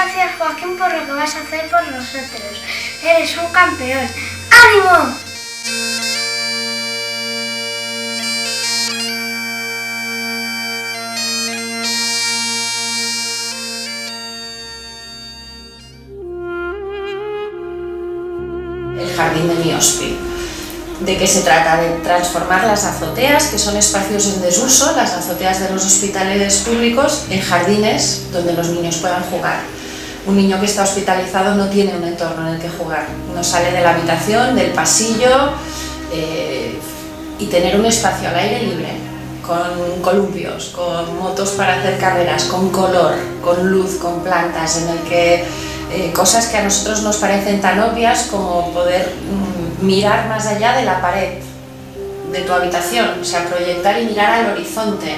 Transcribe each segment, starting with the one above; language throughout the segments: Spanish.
Gracias Joaquín por lo que vas a hacer por nosotros. Eres un campeón. ¡Ánimo! El jardín de mi ¿De qué se trata? De transformar las azoteas, que son espacios en desuso, las azoteas de los hospitales públicos, en jardines donde los niños puedan jugar. Un niño que está hospitalizado no tiene un entorno en el que jugar, no sale de la habitación, del pasillo eh, y tener un espacio al aire libre, con columpios, con motos para hacer carreras, con color, con luz, con plantas, en el que eh, cosas que a nosotros nos parecen tan obvias como poder mm, mirar más allá de la pared de tu habitación, o sea, proyectar y mirar al horizonte.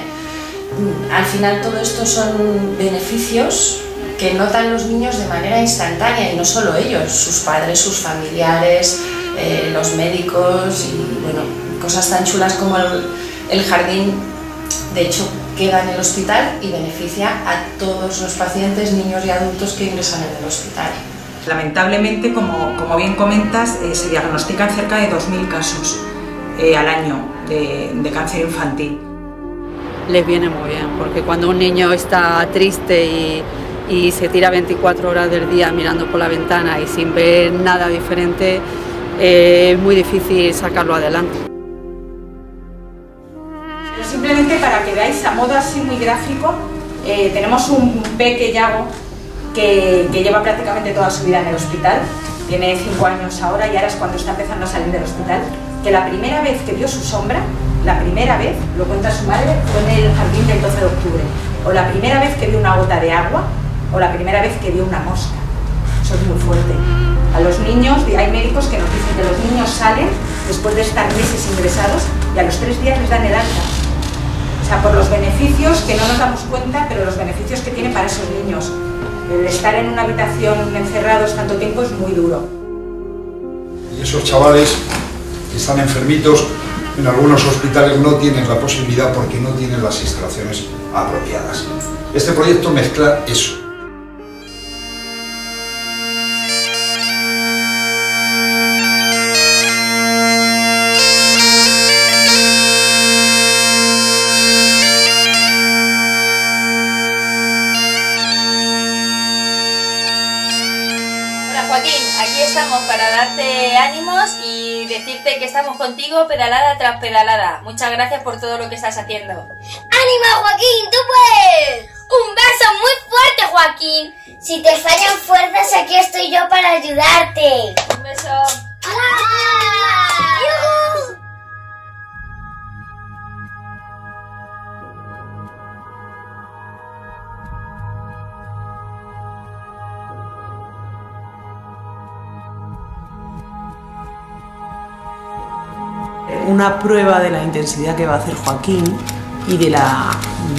Mm, al final todo esto son beneficios que notan los niños de manera instantánea y no solo ellos, sus padres, sus familiares, eh, los médicos y bueno, cosas tan chulas como el jardín, de hecho queda en el hospital y beneficia a todos los pacientes, niños y adultos que ingresan en el hospital. Lamentablemente, como, como bien comentas, eh, se diagnostican cerca de 2.000 casos eh, al año de, de cáncer infantil. Les viene muy bien, porque cuando un niño está triste y, y se tira 24 horas del día mirando por la ventana y sin ver nada diferente, eh, es muy difícil sacarlo adelante. Simplemente para que veáis a modo así muy gráfico, eh, tenemos un peque Yago que, que, lleva prácticamente toda su vida en el hospital, tiene 5 años ahora y ahora es cuando está empezando a salir del hospital, que la primera vez que vio su sombra, la primera vez, lo cuenta su madre, fue en el jardín del 12 de octubre, o la primera vez que vio una gota de agua, o la primera vez que vio una mosca. Eso es muy fuerte. A los niños, hay médicos que nos dicen que los niños salen después de estar meses ingresados y a los tres días les dan el alta sea, por los beneficios que no nos damos cuenta, pero los beneficios que tiene para esos niños. El estar en una habitación encerrados tanto tiempo es muy duro. Y esos chavales que están enfermitos en algunos hospitales no tienen la posibilidad porque no tienen las instalaciones apropiadas. Este proyecto mezcla eso. Aquí estamos para darte ánimos y decirte que estamos contigo pedalada tras pedalada. Muchas gracias por todo lo que estás haciendo. ¡Ánimo, Joaquín! ¡Tú puedes! ¡Un beso muy fuerte, Joaquín! Si te fallan fuerzas, aquí estoy yo para ayudarte. Un beso. Una prueba de la intensidad que va a hacer Joaquín y de la,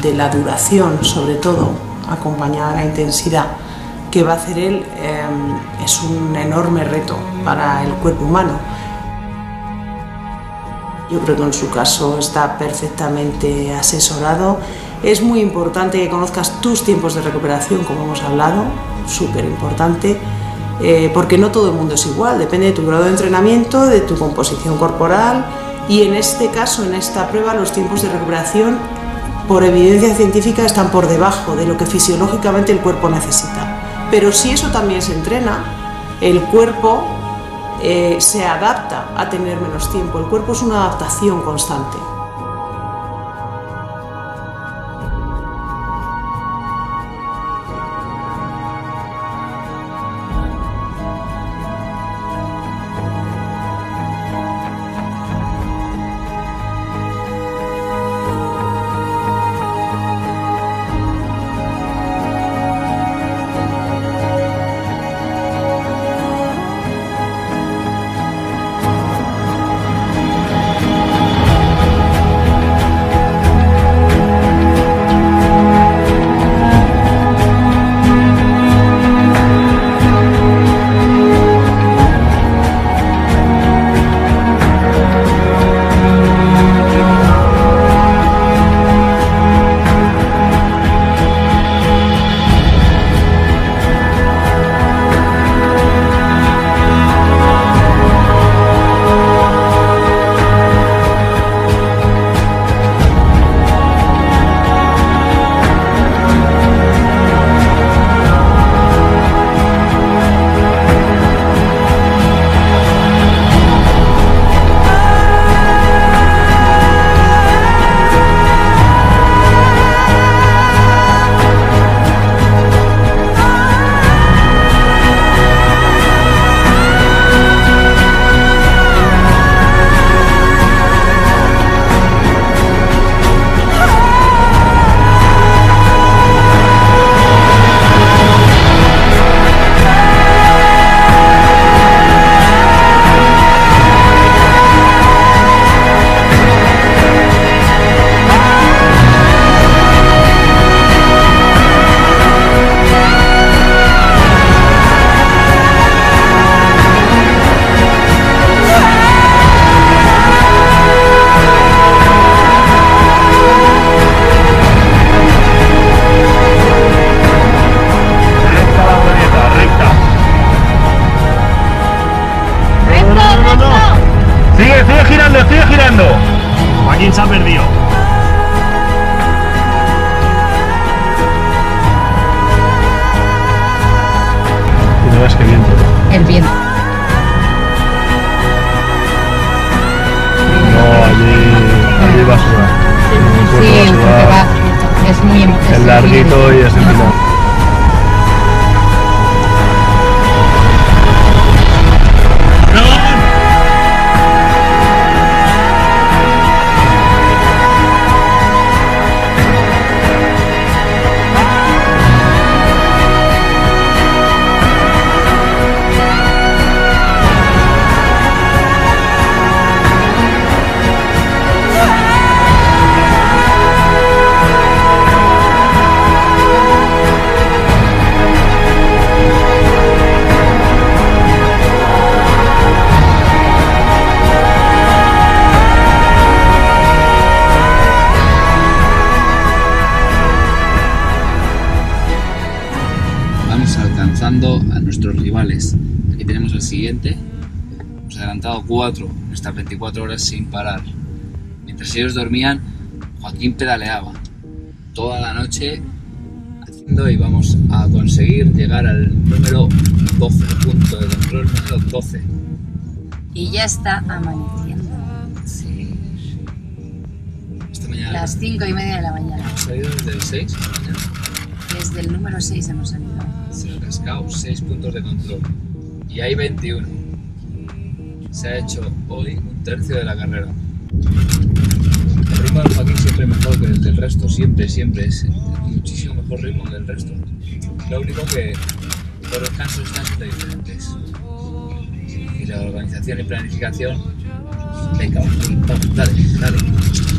de la duración, sobre todo, acompañada de la intensidad que va a hacer él, em, es un enorme reto para el cuerpo humano. Yo creo que en su caso está perfectamente asesorado. Es muy importante que conozcas tus tiempos de recuperación, como hemos hablado, súper importante, eh, porque no todo el mundo es igual, depende de tu grado de entrenamiento, de tu composición corporal, y en este caso, en esta prueba, los tiempos de recuperación, por evidencia científica, están por debajo de lo que fisiológicamente el cuerpo necesita. Pero si eso también se entrena, el cuerpo eh, se adapta a tener menos tiempo. El cuerpo es una adaptación constante. Vamos alcanzando a nuestros rivales. Aquí tenemos el siguiente. Hemos adelantado cuatro en estas 24 horas sin parar. Mientras ellos dormían, Joaquín pedaleaba toda la noche haciendo y vamos a conseguir llegar al número 12, punto de control número 12. Y ya está amaneciendo. Sí. Esta mañana Las cinco y media de la mañana. hemos salido desde el 6 esta mañana. Desde el número 6 hemos salido. Se ha rascado 6 puntos de control. Y hay 21. Se ha hecho hoy un tercio de la carrera. El ritmo del Joaquín siempre mejor que el del resto, siempre, siempre. Es muchísimo mejor ritmo que el resto. Lo único que los descansos están siempre diferentes. Y la organización y planificación, venga, vamos, dale, dale.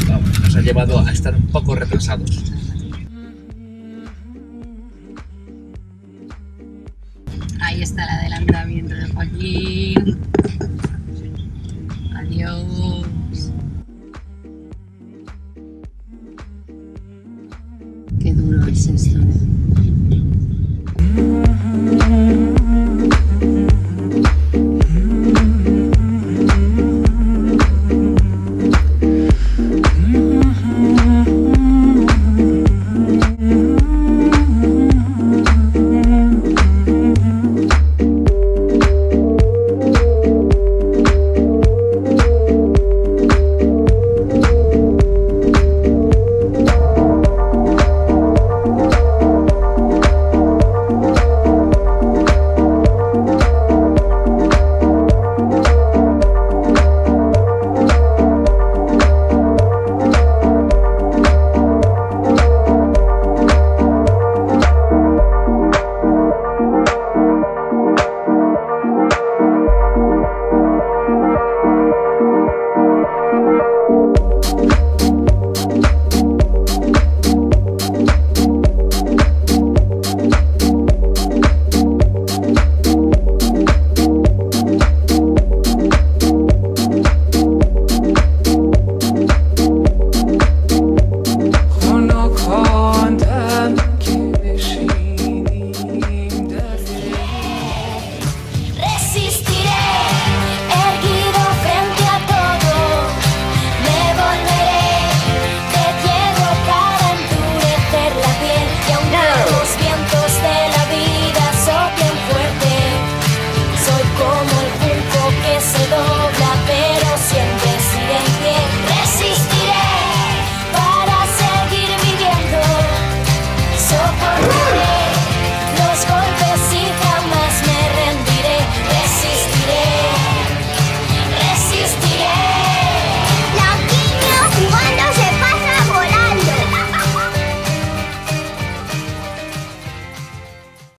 Vamos, nos ha llevado a estar un poco retrasados. Está el adelantamiento de Joaquín.